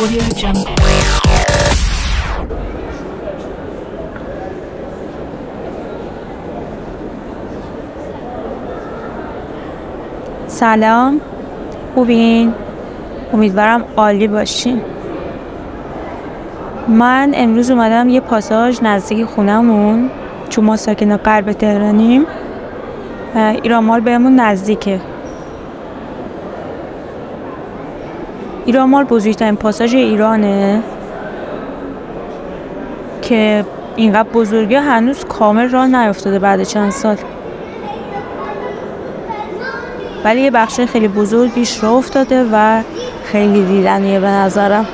سلام. خوبین؟ امیدوارم عالی باشین. من امروز اومدم یه پاساژ نزدیک خونمون چون ما ساکن غرب تهرانیم. ایرامال بهمون نزدیکه. ایرامال بزرگترین پاساژ ایرانه. که اینقدر بزرگی هنوز کامل راه نیفتاده بعد چند سال. ولی یه بخش خیلی بزرگیش راه افتاده و خیلی دیدنیه به نظرم.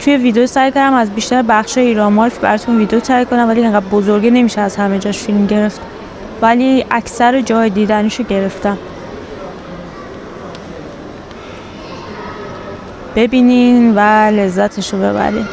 توی ویدیو سعی کردم از بیشتر بخش ایرامال براتون ویدیو تهیه کنم ولی اینقدر بزرگی نمیشه از همه جاش فیلم گرفت. ولی اکثر جای دیدنیشو گرفتم. ببینین و لذتشو ببرین.